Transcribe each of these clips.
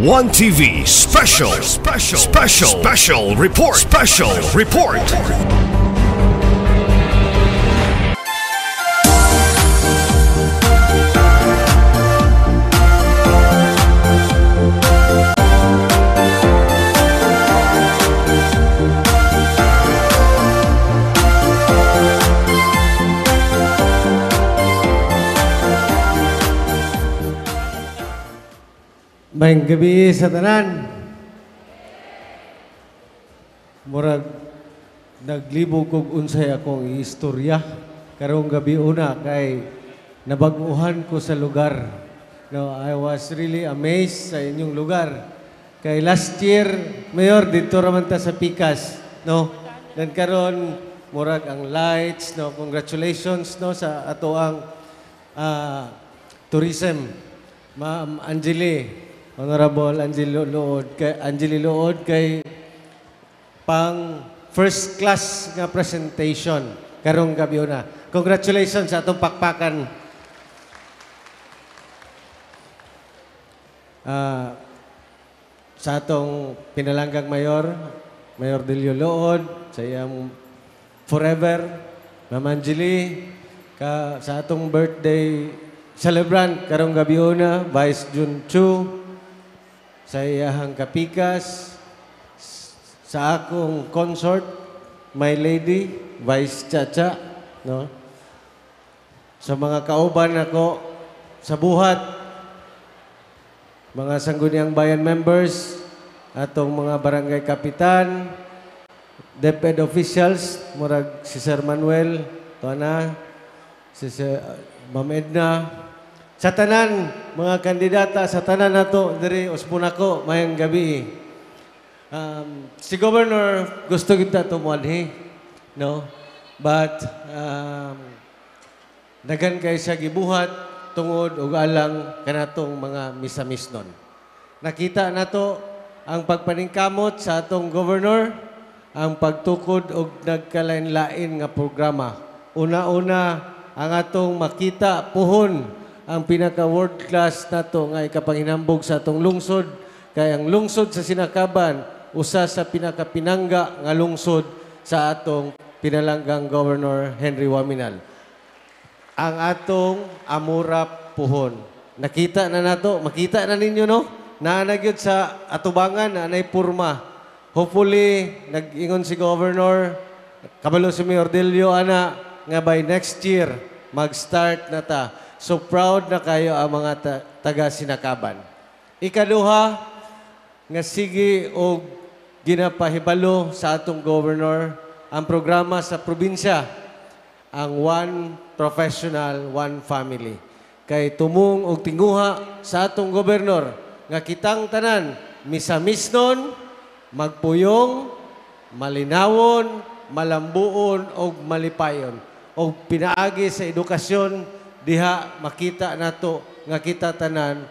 One TV special, special, special, special report, special report. Maing gabi sa tanan. Murag naglibog kog unsay akong istorya karong gabi una kay nabaguhan ko sa lugar. No, I was really amazed sa inyong lugar. Kay last year, Mayor, dito raman ta sa Pikas, no? Dan karon murag ang lights, no? Congratulations, no, sa ato ang ah, tourism. Ma'am Angeli, Honorable Angeli Lood, kay Angeli Lood kay pang first class nga presentation karong gabi una. Congratulations sa atong pakpakan. Ah, sa atong pinalanggang mayor, Mayor Delio Lood, sa iyang forever, Ma'am Angeli, ka, sa atong birthday celebrant karong gabi una, Vice Jun Chu, sa iyahang kapikas, sa akong consort, my lady, Vice Chacha, no? Sa mga kauban ako sa buhat, mga sangguniang bayan members, atong mga barangay kapitan, DepEd officials, murag si Sir Manuel, Tuana, si Sir uh, Ma'am Edna, sa tanan, mga kandidata, sa tanan nato diri Ospunako, mayang gabi. Um, si Governor, gusto kita tumuadhi, no? But, um, dagan kay sa gibuhat, tungod ug alang kanatong mga misamis nun. Nakita nato ang pagpaningkamot sa atong governor, ang pagtukod og nagkalain-lain nga programa. Una-una ang atong makita puhon ang pinaka world class nato nga ikapanginambog sa atong lungsod kay ang lungsod sa Sinakaban usa sa pinaka pinangga nga lungsod sa atong pinalanggang Governor Henry Waminal ang atong amurap puhon. Nakita na nato, makita na ninyo no? Naanagyod sa atubangan na anay purma. Hopefully, nag-ingon si Governor, kabalo si Mayor Delio, ana, nga by next year, mag-start na ta. So proud na kayo ang mga ta- taga-sinakaban. Ikaduha, nga sige o ginapahibalo sa atong governor ang programa sa probinsya ang one professional, one family. Kay tumong og tinguha sa atong gobernador nga kitang tanan misamis nun, magpuyong, malinawon, malambuon og malipayon. Og pinaagi sa edukasyon diha makita nato nga kita tanan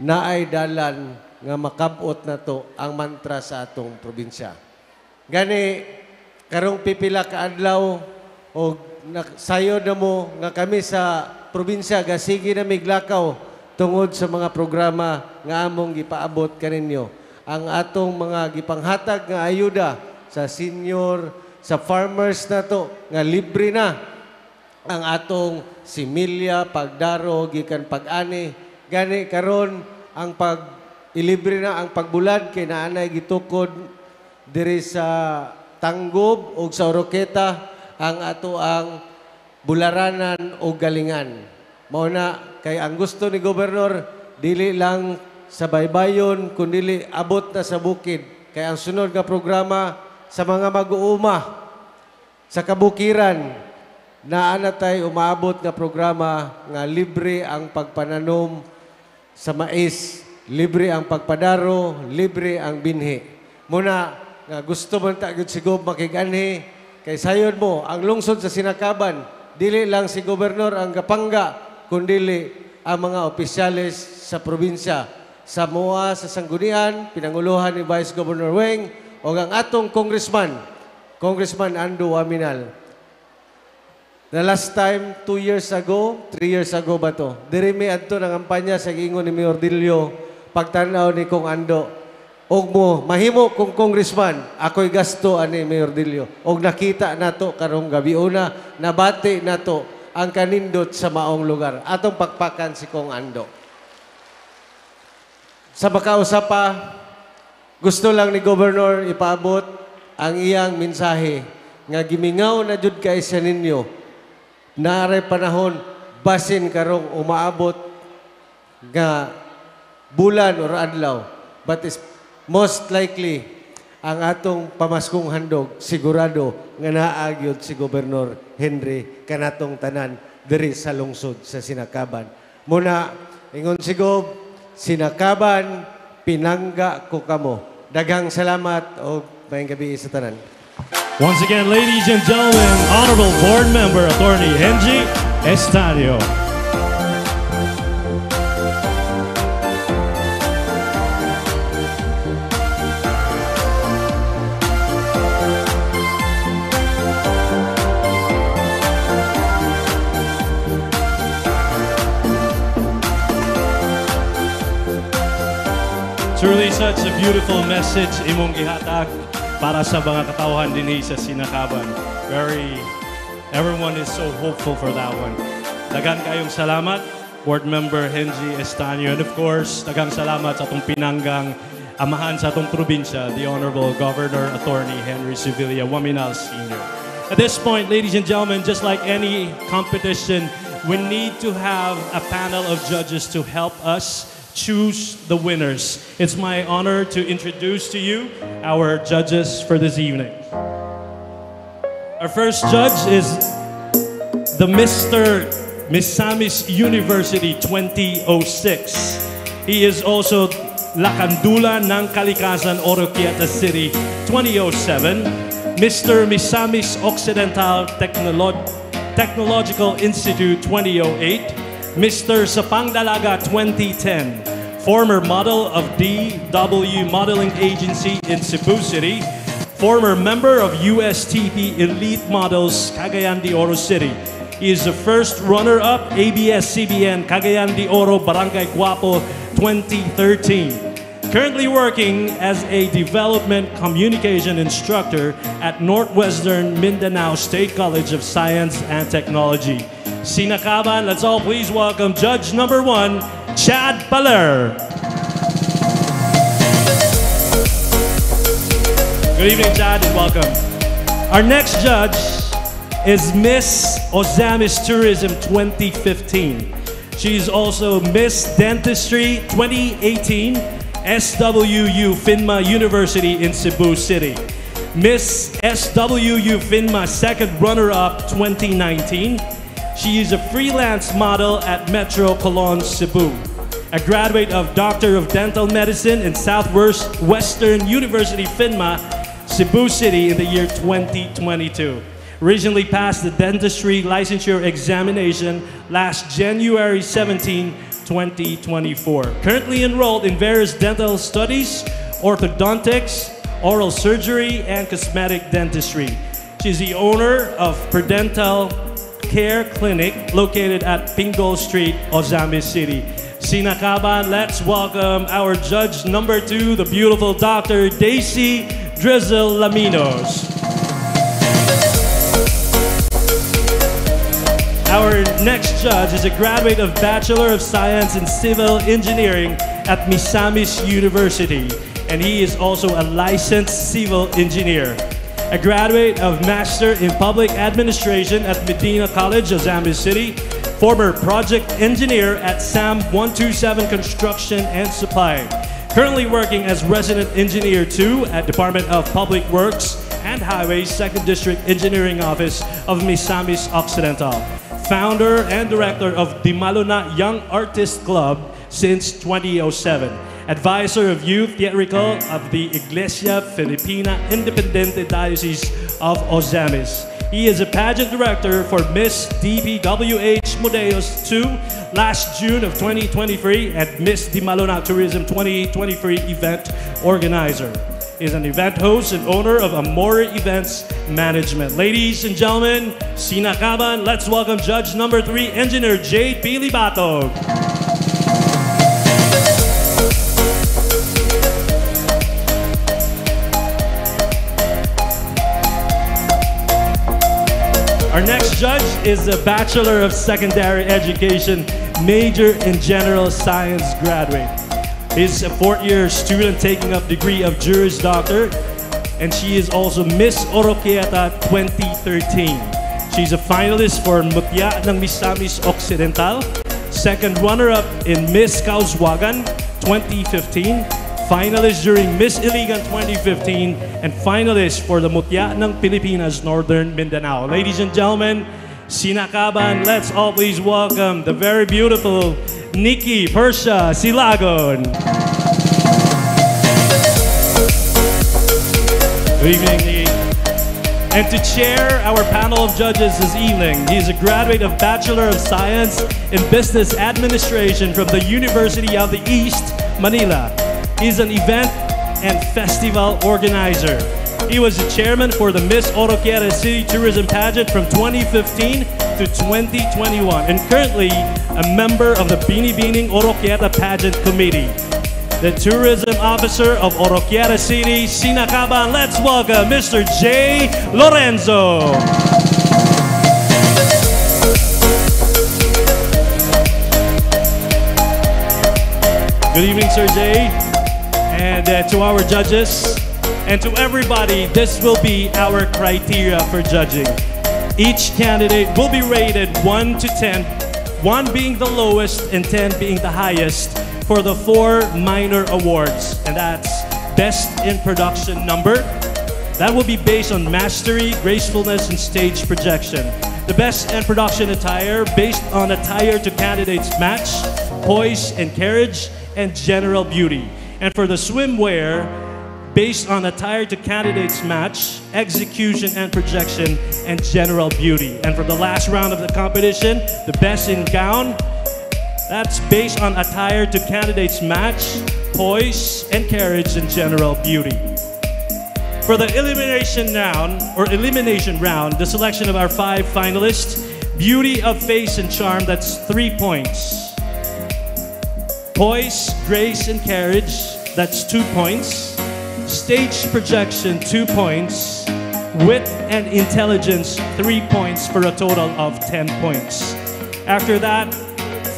naay dalan nga makabot nato ang mantra sa atong probinsya. Gani karong pipila ka adlaw o sayo na mo nga kami sa probinsya gasigi na miglakaw tungod sa mga programa nga among gipaabot kaninyo. Ang atong mga gipanghatag nga ayuda sa senior, sa farmers na to, nga libre na ang atong similya, pagdaro, gikan pag-ani. Gani karon ang pag ilibre na ang pagbulad kay naanay gitukod diri sa Tanggob o sa Oroqueta ang ato ang bularanan o galingan. Mao na kay ang gusto ni gobernador dili lang sa baybayon kundi abot na sa bukid. Kay ang sunod nga programa sa mga mag-uuma sa kabukiran naa na tay umaabot nga programa nga libre ang pagpananom sa mais, libre ang pagpadaro, libre ang binhi. Muna nga gusto man ta gyud sigub makiganhi kay sayon mo ang lungsod sa Sinakaban dili lang si gobernador ang gapangga kundi ang mga opisyalis sa probinsya. Sa MOA sa Sanggunian pinanguluhan ni Vice Governor Weng o ang atong congressman. Congressman Ando Waminal The last time, two years ago, three years ago ba to? Diri mi adto ng kampanya sa gingon ni Mayor Dilio pagtanaw ni Kong Ando, og mo mahimo kung congressman, ako'y gasto ani Mayor Dilio. Og nakita nato karong gabi una, nabati nato ang kanindot sa maong lugar. Atong pakpakan si Kong Ando. Sa makausapa, gusto lang ni Governor ipaabot ang iyang mensahe nga gimingaw na jud kay sa ninyo. Naare panahon basin karong umaabot nga bulan or adlaw but is most likely ang atong pamaskong handog sigurado nga naagyod si Gobernador Henry kanatong tanan diri sa lungsod sa Sinakaban. Muna ingon si Gob, Sinakaban pinangga ko kamo. Daghang salamat o mayang gabi sa tanan. Once again, ladies and gentlemen, Honorable Board Member Attorney Henji Estadio. Truly such a beautiful message imong gihatag para sa mga katawhan dinhi sa Sinakaban. Very everyone is so hopeful for that one. Dagan kayong salamat Board Member Henry Estanio and of course dagang salamat sa atong pinanggang amahan sa atong probinsya, the Honorable Governor Attorney Henry Sevilla Waminal Sr. At this point, ladies and gentlemen, just like any competition, we need to have a panel of judges to help us choose the winners. It's my honor to introduce to you our judges for this evening. Our first judge is the Mr. Misamis University 2006. He is also Lakandula ng Kalikasan Oroquieta City 2007. Mr. Misamis Occidental Technolo- Technological Institute 2008. Mr. Sapangdalaga 2010, former model of DW Modeling Agency in Cebu City, former member of USTP Elite Models Cagayan de Oro City. He is the first runner-up ABS-CBN Cagayan de Oro Barangay Guapo 2013. Currently working as a development communication instructor at Northwestern Mindanao State College of Science and Technology. Sinacaban, let's all please welcome judge number one, Chad Baler. Good evening, Chad, and welcome. Our next judge is Miss Ozamis Tourism 2015. She's also Miss Dentistry 2018, SWU PHINMA University in Cebu City. Miss SWU PHINMA second runner-up 2019. She is a freelance model at Metro Cologne, Cebu. A graduate of Doctor of Dental Medicine in Southwest Western University PHINMA, Cebu City in the year 2022. Recently passed the dentistry licensure examination last January 17, 2024. Currently enrolled in various dental studies, orthodontics, oral surgery, and cosmetic dentistry. She's the owner of Predental Care Clinic located at Pingo Street, Ozambi City. Sinacaban, let's welcome our judge number two, the beautiful Dr. Daisy Drizzle Laminos. Our next judge is a graduate of Bachelor of Science in Civil Engineering at Misamis University, and he is also a licensed civil engineer. A graduate of Master in Public Administration at Medina College, of Zambia City, former project engineer at SAM 127 Construction and Supply. Currently working as resident engineer 2 at Department of Public Works and Highways 2nd District Engineering Office of Misamis Occidental. Founder and director of the Maluna Young Artist Club since 2007. Advisor of Youth Theatrical of the Iglesia Filipina Independiente Diocese of Ozamis. He is a pageant director for Miss DPWH Modeos 2 last June of 2023 and Miss Di Malona Tourism 2023 event organizer. He is an event host and owner of Amore Events Management. Ladies and gentlemen, Sinacaban, let's welcome judge number three, engineer Jade Pilibatog. Our next judge is a Bachelor of Secondary Education, major in General Science graduate. He's a fourth year student taking up degree of Juris Doctor, and she is also Miss Oroquieta 2013. She's a finalist for Mutya ng Misamis Occidental, second runner-up in Miss Kauswagan 2015, finalist during Miss Iligan 2015, and finalist for the Mutya ng Pilipinas Northern Mindanao. Ladies and gentlemen, Sinacaban, let's all please welcome the very beautiful Nikki Persha Silagon. Good evening, Nikki. And to chair our panel of judges this evening, he is a graduate of Bachelor of Science in Business Administration from the University of the East, Manila. He is an event and festival organizer. He was the chairman for the Miss Oroquieta City Tourism Pageant from 2015 to 2021 and currently a member of the Bini Bining Oroquieta Pageant Committee. The tourism officer of Oroquieta City, Sinacaban. Let's welcome Mr. Jay Lorenzo. Good evening, Sir Jay. And uh, to our judges and to everybody, this will be our criteria for judging. Each candidate will be rated 1 to 10, 1 being the lowest and 10 being the highest for the four minor awards. And that's Best in Production Number. That will be based on mastery, gracefulness, and stage projection. The Best in Production Attire based on attire to candidates match, poise and carriage, and general beauty. And for the swimwear, based on attire to candidates match, execution and projection, and general beauty. And for the last round of the competition, the best in gown, that's based on attire to candidates match, poise, and carriage, and general beauty. For the elimination round, or elimination round, the selection of our five finalists, beauty of face and charm, that's three points. Poise, grace, and carriage, that's two points. Stage projection, two points. Wit and intelligence, three points for a total of 10 points. After that,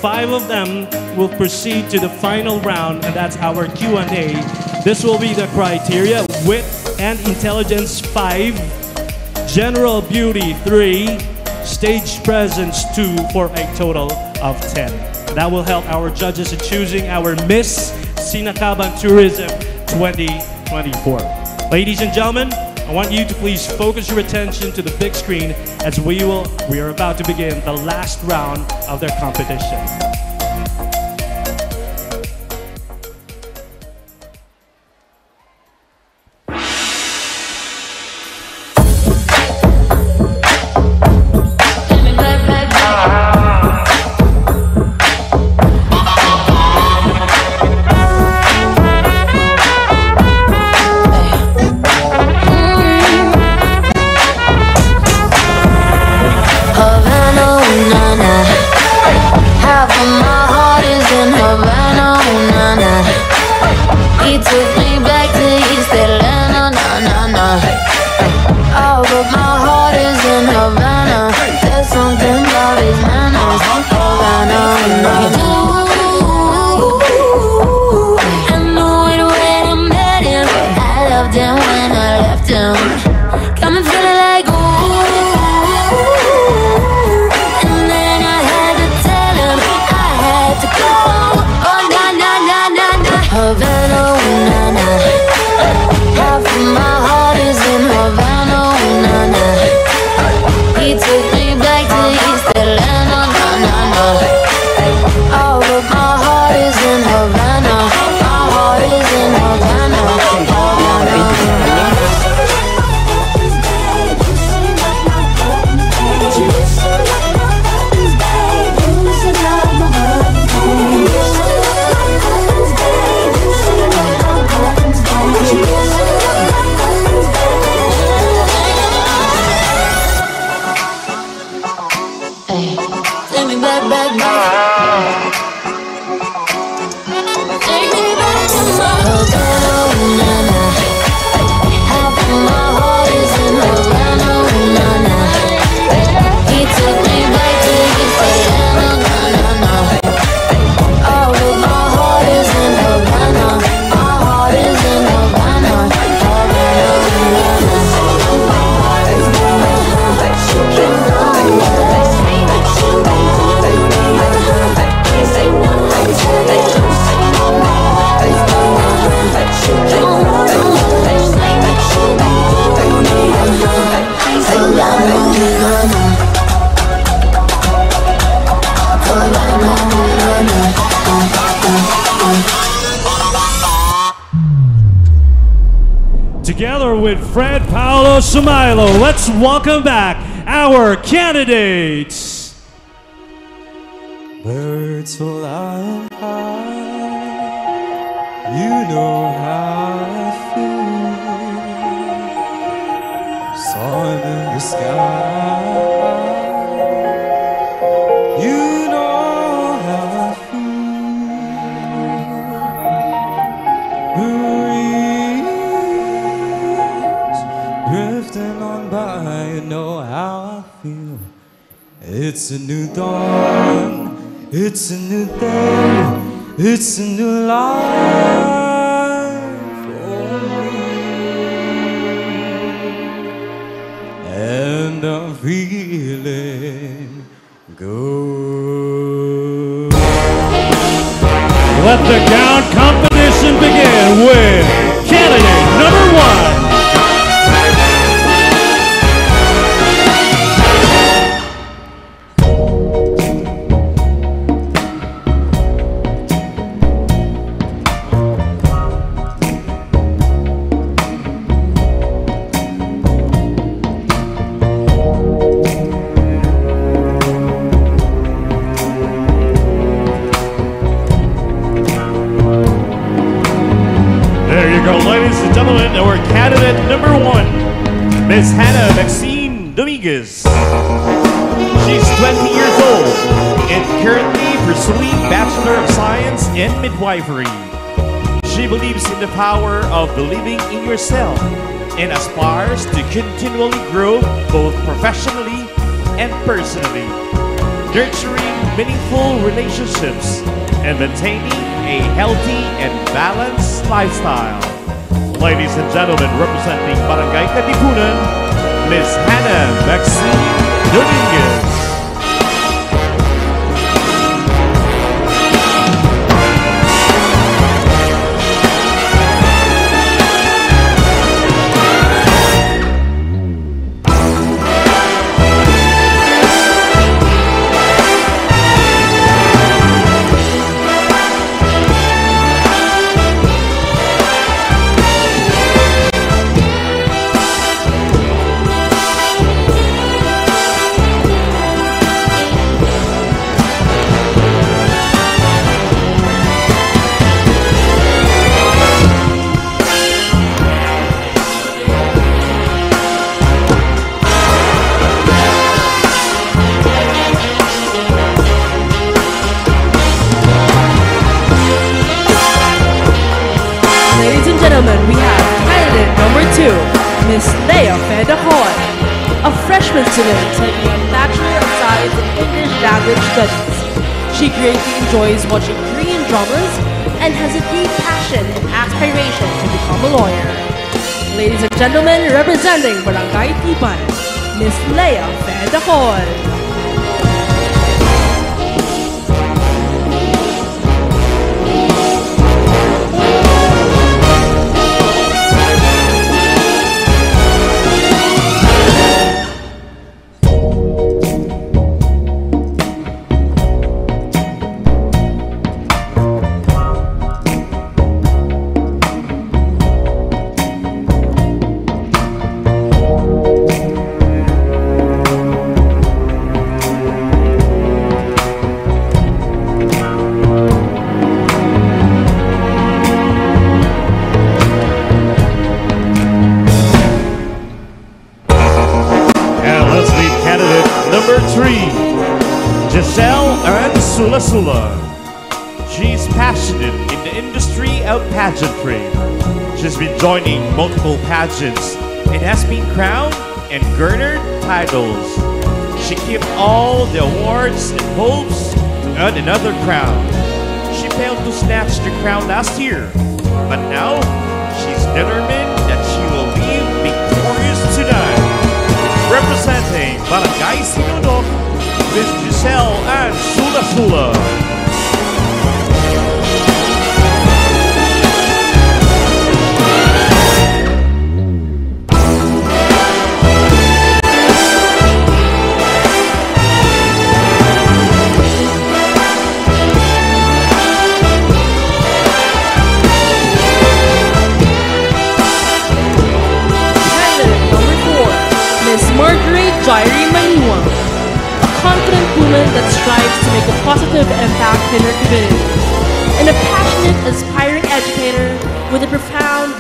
five of them will proceed to the final round, and that's our Q&A. This will be the criteria. Wit and intelligence, five. General beauty, three. Stage presence, two, for a total of 10. That will help our judges in choosing our Miss Sinacaban Tourism 2024. Ladies and gentlemen, I want you to please focus your attention to the big screen as we will we are about to begin the last round of their competition. He Fred Paolo let's welcome back our candidates. It's a new life Miss Hannah Maxine Dominguez. She's 20 years old and currently pursuing Bachelor of Science in Midwifery. She believes in the power of believing in yourself and aspires to continually grow both professionally and personally, nurturing meaningful relationships and maintaining a healthy and balanced lifestyle. Ladies and gentlemen, representing Barangay Katipunan, Miss Hannah Maxine Dominguez. Enjoys watching Korean dramas and has a deep passion and aspiration to become a lawyer. Ladies and gentlemen, representing Barangay Tipan, Miss Leia Vanderhoorn. Pageants and has been crowned and garnered titles. She kept all the awards and hopes to earn another crown. She failed to snatch the crown last year, but now she's determined that she will leave victorious tonight. Representing Barangay Sinudok, Miss Giselle and Sula Sula.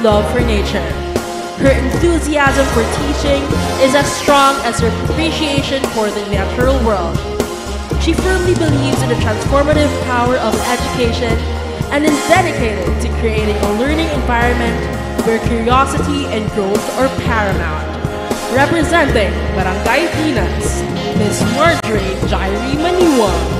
Love for nature. Her enthusiasm for teaching is as strong as her appreciation for the natural world. She firmly believes in the transformative power of education and is dedicated to creating a learning environment where curiosity and growth are paramount. Representing Barangay Pinas, Miss Marjorie Jairi Maniwang.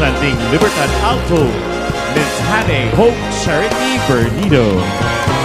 Representing Libertad Alto, Miss Hanny Hope Charity Bernito.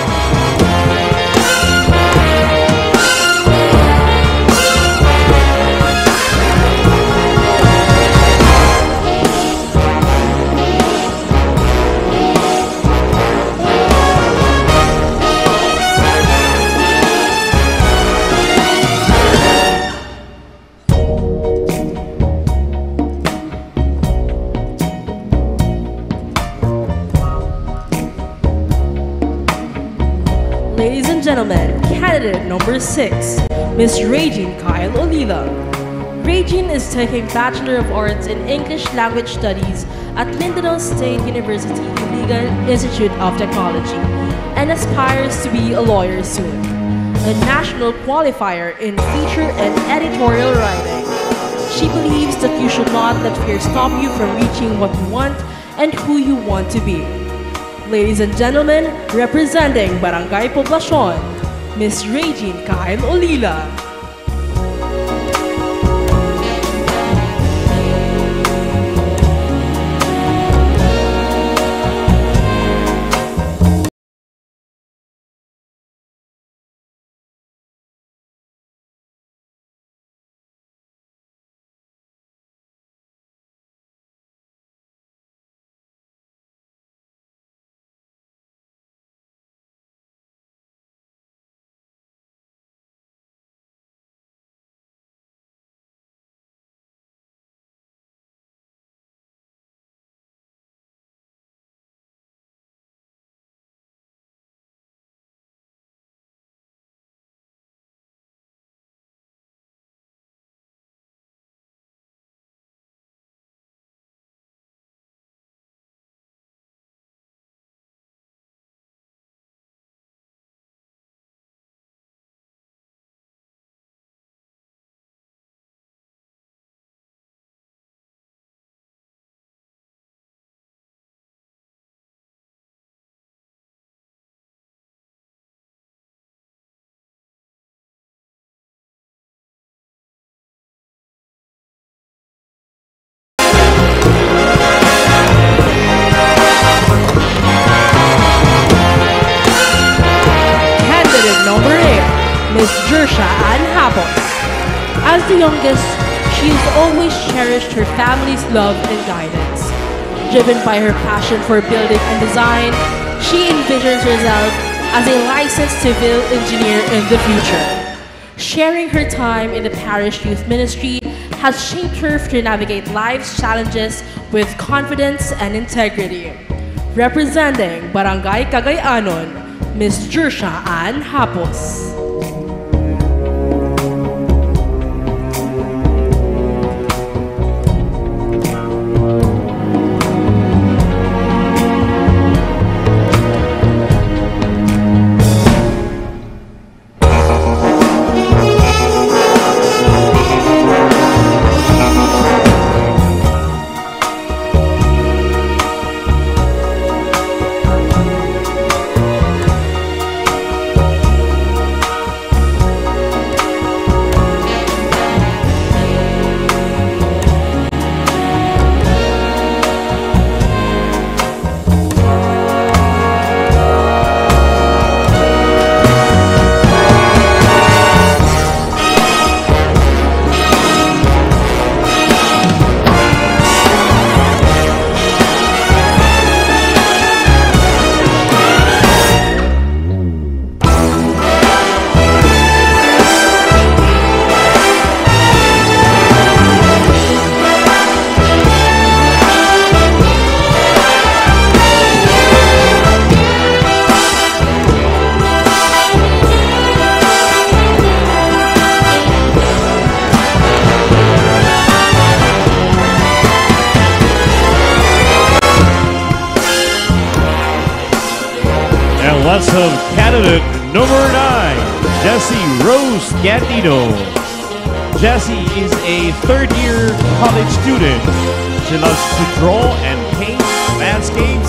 Number six, Miss Regine Kyle Olila. Regine is taking Bachelor of Arts in English Language Studies at Mindanao State University Iligan Institute of Technology and aspires to be a lawyer soon. A national qualifier in feature and editorial writing. She believes that you should not let fear stop you from reaching what you want and who you want to be. Ladies and gentlemen, representing Barangay Poblacion, Miss Regine Kyle Olila. Youngest, she has always cherished her family's love and guidance. Driven by her passion for building and design, she envisions herself as a licensed civil engineer in the future. Sharing her time in the parish youth ministry has shaped her to navigate life's challenges with confidence and integrity. Representing Barangay Cagayanon, Miss Jersha Ann Hapos.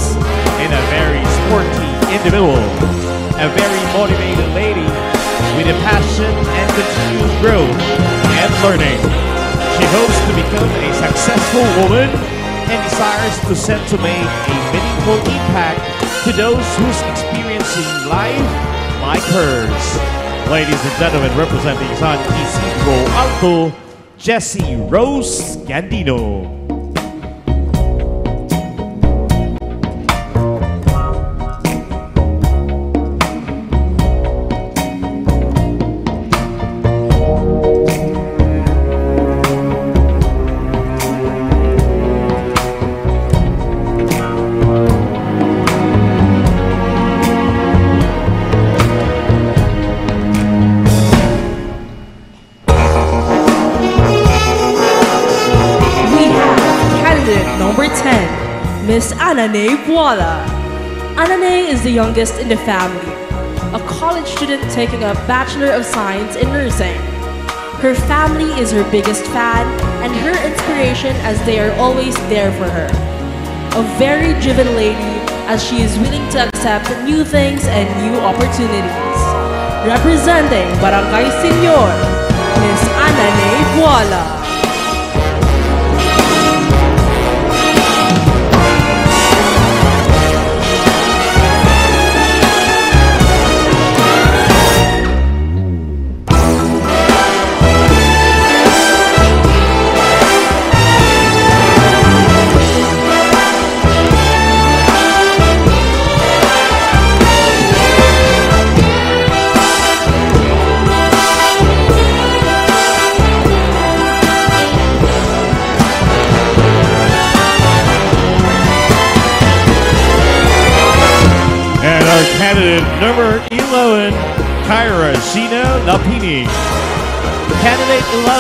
Landscapes and a very sporty individual. A very motivated lady with a passion and continuous growth and learning. She hopes to become a successful woman and desires to set to make a meaningful impact to those who's experiencing life like hers. Ladies and gentlemen, representing San Isidro Alto, Jessie Rose Gandino. Anane Buala. Anane is the youngest in the family, a college student taking a Bachelor of Science in Nursing. Her family is her biggest fan and her inspiration as they are always there for her. A very driven lady as she is willing to accept new things and new opportunities. Representing Barangay Senor, Miss Anane Buala.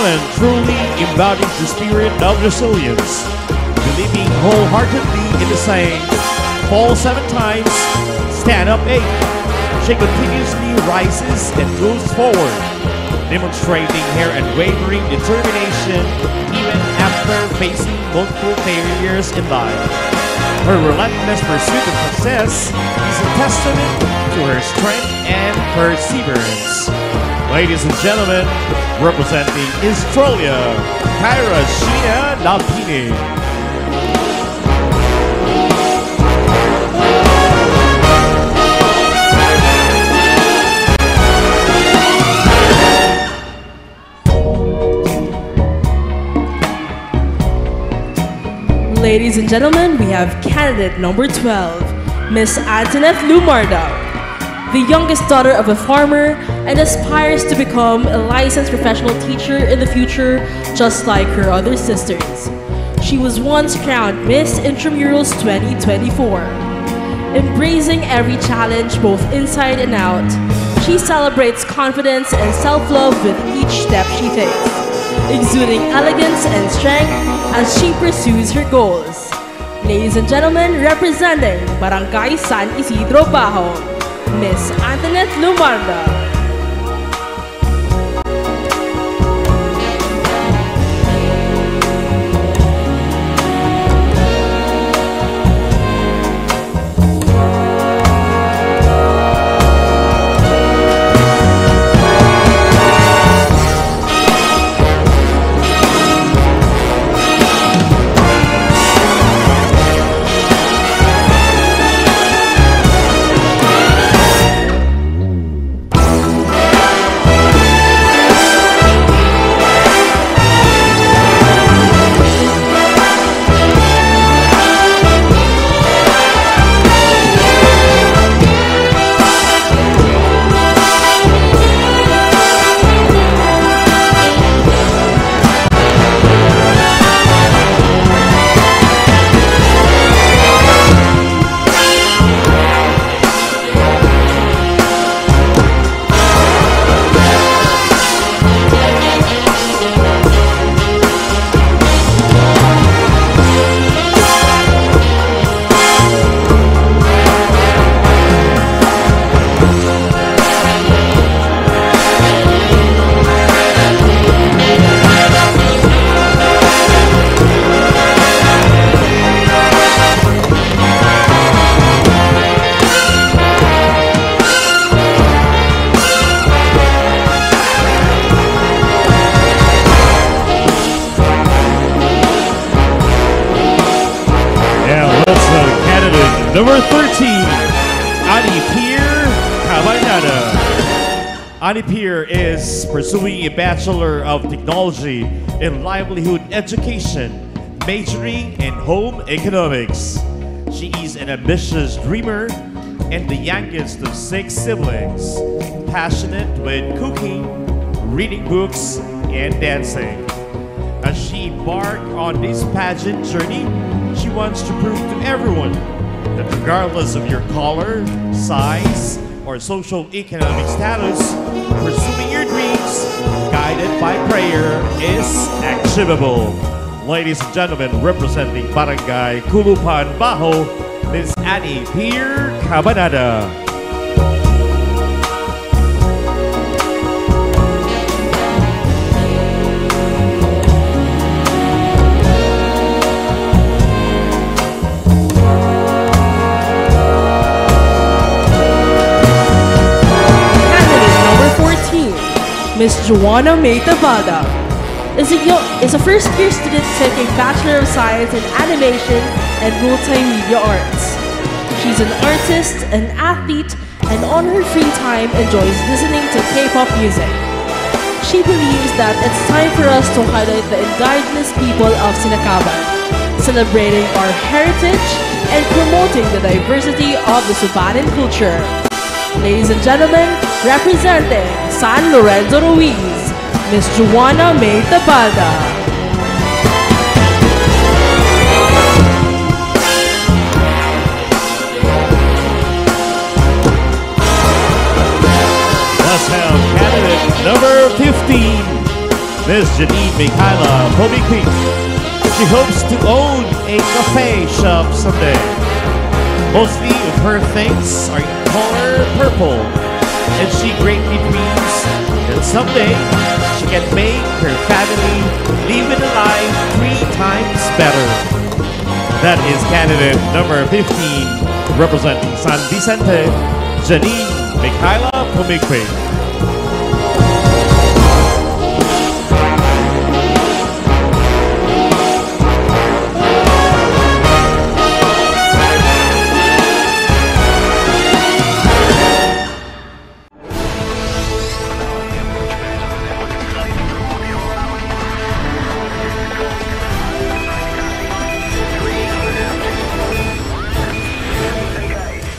11 truly embodies the spirit of resilience, believing wholeheartedly in the saying, fall seven times, stand up eight. She continuously rises and moves forward, demonstrating her unwavering determination even after facing multiple failures in life. Her relentless pursuit of success is a testament to her strength and perseverance. Ladies and gentlemen, representing Australia, Kyra Sheena Lapini. Ladies and gentlemen, we have candidate number 12, Miss Antoinette Lumardo, the youngest daughter of a farmer and aspires to become a licensed professional teacher in the future, just like her other sisters. She was once crowned Miss Intramurals 2024. Embracing every challenge both inside and out, she celebrates confidence and self love with each step she takes, exuding elegance and strength as she pursues her goals. Ladies and gentlemen, representing Barangay San Isidro Bajo, Miss Antoinette Lumarda. Bachelor of Technology in Livelihood Education, majoring in Home Economics. She is an ambitious dreamer and the youngest of six siblings, passionate with cooking, reading books, and dancing. As she embarked on this pageant journey, she wants to prove to everyone that regardless of your color, size, or social economic status, pursuing your guided by prayer, is achievable. Ladies and gentlemen, representing Barangay Kulupan Bajo, Miss Annie Pierre Cabanada. Miss Joanna May Tabada, is a, is a first year student taking Bachelor of Science in Animation and Multimedia Arts. She's an artist, an athlete, and on her free time enjoys listening to K-pop music. She believes that it's time for us to highlight the indigenous people of Sinacaban, celebrating our heritage and promoting the diversity of the Subanen culture. Ladies and gentlemen, representing San Lorenzo Ruiz, Miss Juana May Tabalda. Let's have candidate number 15, Miss Janine Mikhaila Pomikwi. She hopes to own a cafe shop someday. Mostly of her things are color purple, and she greatly dreams that someday she can make her family live in a life three times better. That is candidate number 15, representing San Vicente, Janine Mikhaila Pomikwi.